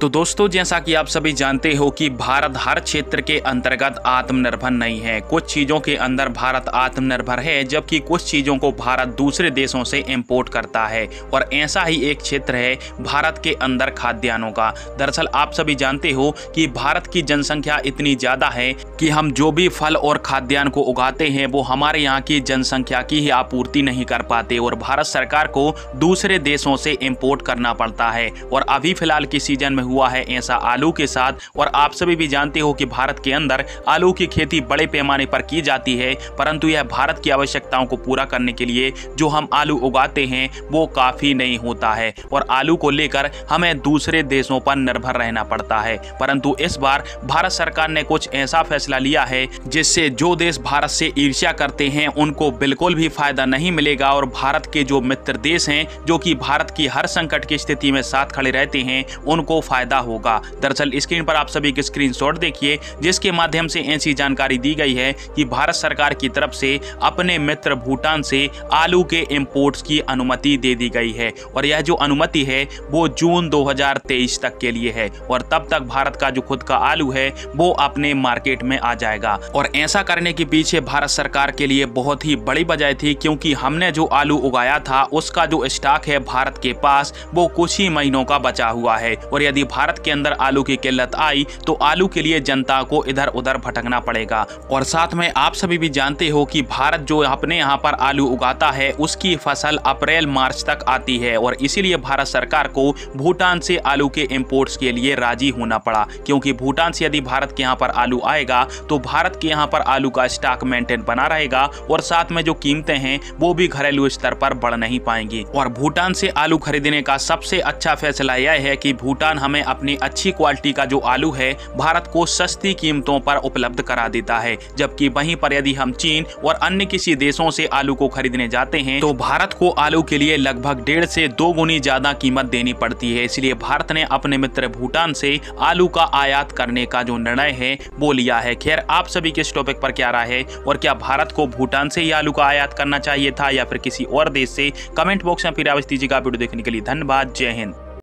तो दोस्तों, जैसा कि आप सभी जानते हो कि भारत हर क्षेत्र के अंतर्गत आत्मनिर्भर नहीं है। कुछ चीज़ों के अंदर भारत आत्मनिर्भर है, जबकि कुछ चीज़ों को भारत दूसरे देशों से इंपोर्ट करता है। और ऐसा ही एक क्षेत्र है भारत के अंदर खाद्यान्नों का। दरअसल, आप सभी जानते हो कि भारत की जनसंख्या इतनी ज़्यादा है कि हम जो भी फल और खाद्यान्न को उगाते हैं, वो हमारे यहाँ की जनसंख्या की ही आपूर्ति नहीं कर पाते। और भारत सरकार को दूसरे देशों से इम्पोर्ट करना पड़ता है। और अभी फ़िलहाल की सीज़न में हुआ है ऐसा आलू के साथ। और आप सभी भी जानते हो कि भारत के अंदर आलू की खेती बड़े पैमाने पर की जाती है, परंतु यह भारत की आवश्यकताओं को पूरा करने के लिए जो हम आलू उगाते हैं, वो काफ़ी नहीं होता है। और आलू को लेकर हमें दूसरे देशों पर निर्भर रहना पड़ता है। परंतु इस बार भारत सरकार ने कुछ ऐसा फैसला लिया है, जिससे जो देश भारत से ईर्ष्या करते हैं, उनको बिल्कुल भी फ़ायदा नहीं मिलेगा। और भारत के जो मित्र देश हैं, जो कि भारत की हर संकट की स्थिति में साथ खड़े रहते हैं, उनको होगा। दरअसल, स्क्रीन पर आप सभी एक स्क्रीनशॉट देखिए, जिसके माध्यम से ऐसी जानकारी दी गई है कि भारत सरकार की तरफ़ से अपने मित्र भूटान से आलू के इम्पोर्ट्स की अनुमति दे दी गई है। और यह जो अनुमति है, वो जून 2023 तक के लिए है। और तब तक भारत का जो खुद का आलू है, वो अपने मार्केट में आ जाएगा। और ऐसा करने के पीछे भारत सरकार के लिए बहुत ही बड़ी वजह थी, क्योंकि हमने जो आलू उगाया था, उसका जो स्टॉक है भारत के पास, वो कुछ ही महीनों का बचा हुआ है। और यदि भारत के अंदर आलू की किल्लत आई तो आलू के लिए जनता को इधर उधर भटकना पड़ेगा। और साथ में आप सभी भी जानते हो कि भारत जो अपने यहाँ पर आलू उगाता है, उसकी फ़सल अप्रैल, मार्च तक आती है, और इसीलिए भारत सरकार को भूटान से आलू के इम्पोर्ट्स के लिए राज़ी होना पड़ा। क्योंकि भूटान से यदि भारत के यहाँ पर आलू आएगा तो भारत के यहाँ पर आलू का स्टॉक मेंटेन बना रहेगा, और साथ में जो कीमतें हैं, वो भी घरेलू स्तर पर बढ़ नहीं पाएँगी। और भूटान से आलू खरीदने का सबसे अच्छा फैसला यह है कि भूटान हमें अपने अपनी अच्छी क्वालिटी का जो आलू है, भारत को सस्ती कीमतों पर उपलब्ध करा देता है। जबकि वहीं पर यदि हम चीन और अन्य किसी देशों से आलू को खरीदने जाते हैं तो भारत को आलू के लिए लगभग डेढ़ से दो गुनी ज़्यादा कीमत देनी पड़ती है। इसलिए भारत ने अपने मित्र भूटान से आलू का आयात करने का जो निर्णय है, वो लिया है। खैर, आप सभी के इस टॉपिक पर क्या राय है? और क्या भारत को भूटान से ही आलू का आयात करना चाहिए था या फिर किसी और देश से? कमेंट बॉक्स में फिर आवाज़ दीजिएगा। वीडियो देखने के लिए धन्यवाद। जय हिंद।